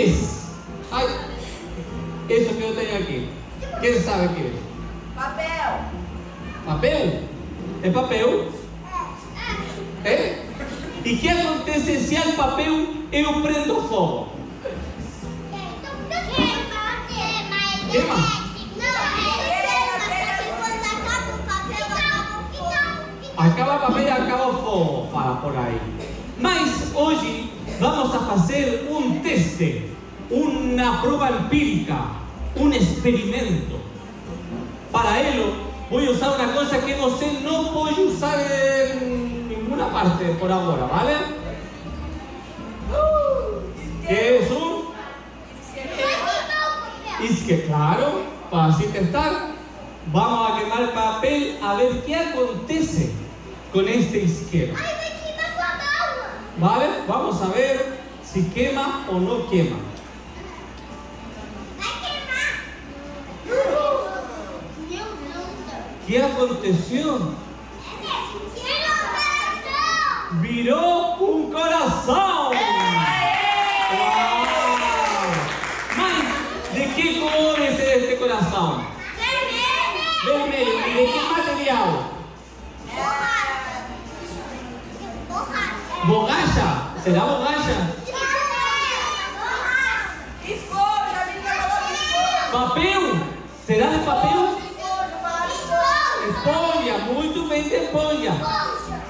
lápiz. Isso que eu tenho aqui. Quem sabe aqui? Papel. Papel? É papel? É? E o que acontece se o papel eu prendo fogo? Acaba papel e acaba o fogo, fala por aí. Mas hoje vamos a fazer um teste, uma prova empírica, um experimento. Para ello voy a usar una cosa que você não pode usar en ninguna parte por agora, ¿vale? Que es un isque, claro, para así testar. Vamos a quemar el papel a ver qué acontece con este isquero. ¿Vale? Vamos a ver si quema o no quema. ¿Qué aconteció? Viró un corazón. ¡Wow! Mas, ¿de qué color es este corazón? Vermelho. ¿Y de qué material? Bogalla. ¿Será bogalla? Esponja, a. ¿Papel? ¿Será de papel? Esponja, muito bem esponja.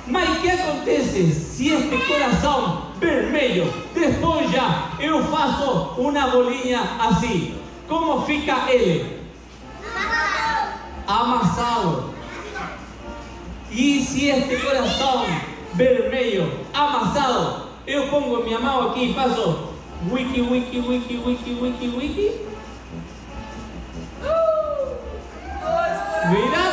Mas o que acontece se este coração vermelho de esponja eu faço uma bolinha assim? Como fica ele? Amassado. E se este coração vermelho amassado eu pongo minha mão aqui e faço wiki, wiki, wiki, wiki, wiki, wiki? Mira